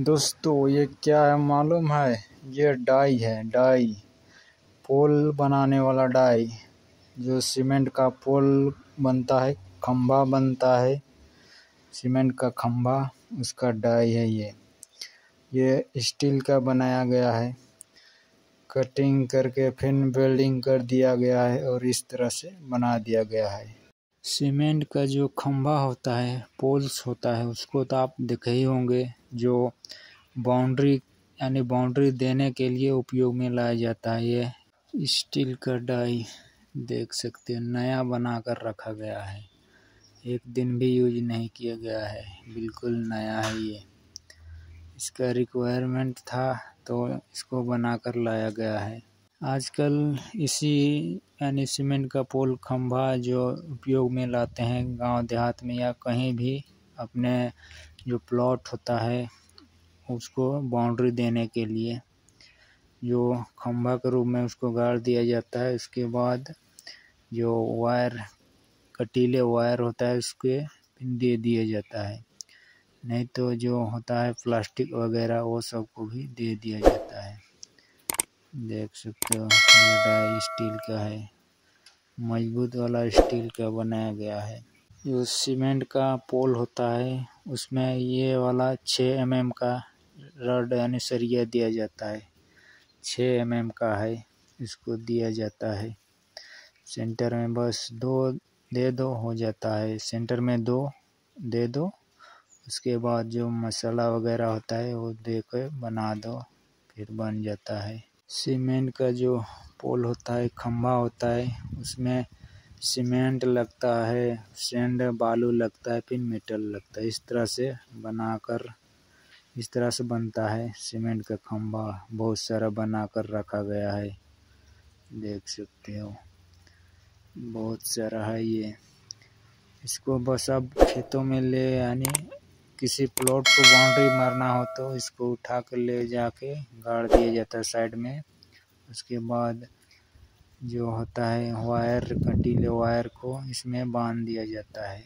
दोस्तों, ये क्या है मालूम है? ये डाई है, डाई। पोल बनाने वाला डाई, जो सीमेंट का पोल बनता है, खंभा बनता है। सीमेंट का खंभा, उसका डाई है ये। ये स्टील का बनाया गया है। कटिंग करके फिर वेल्डिंग कर दिया गया है और इस तरह से बना दिया गया है। सीमेंट का जो खंभा होता है, पोल्स होता है, उसको तो आप देखे ही होंगे, जो बाउंड्री, यानी बाउंड्री देने के लिए उपयोग में लाया जाता है, ये स्टील का डाई देख सकते हैं, नया बना कर रखा गया है। एक दिन भी यूज़ नहीं किया गया है, बिल्कुल नया है ये। इसका रिक्वायरमेंट था तो इसको बना कर लाया गया है। आजकल इसी यानी सीमेंट का पोल खंभा जो उपयोग में लाते हैं गाँव देहात में या कहीं भी अपने जो प्लॉट होता है, उसको बाउंड्री देने के लिए जो खंभा के रूप में उसको गाड़ दिया जाता है, उसके बाद जो वायर, कटीले वायर होता है, उसके दे दिया जाता है। नहीं तो जो होता है प्लास्टिक वगैरह, वो सबको भी दे दिया जाता है। देख सकते हो ये डाई स्टील का है। मज़बूत वाला स्टील का बनाया गया है। जो सीमेंट का पोल होता है, उसमें ये वाला छः एम एम का रड यानी सरिया दिया जाता है। छः एम एम का है, इसको दिया जाता है। सेंटर में बस दो, दे दो हो जाता है। सेंटर में दो, दे दो। उसके बाद जो मसाला वगैरह होता है, वो दे कर बना दो, फिर बन जाता है। सीमेंट का जो पोल होता है खंभा होता है, उसमें सीमेंट लगता है, सेंड बालू लगता है, फिर मेटल लगता है। इस तरह से बनाकर, इस तरह से बनता है सीमेंट का खंभा बहुत सारा बनाकर रखा गया है, देख सकते हो। बहुत सारा है ये। इसको बस अब खेतों में ले यानी किसी प्लॉट को बाउंड्री मारना हो तो इसको उठा कर ले जाके गाड़ दिया जाता है साइड में। उसके बाद जो होता है वायर कटीले वायर को इसमें बाँध दिया जाता है।